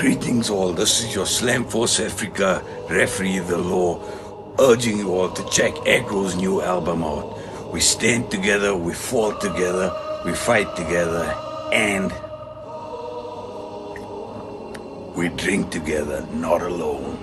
Greetings all, this is your Slam Force Africa referee The Law, urging you all to check Agro's new album out. We stand together, we fall together, we fight together, and we drink together, not alone.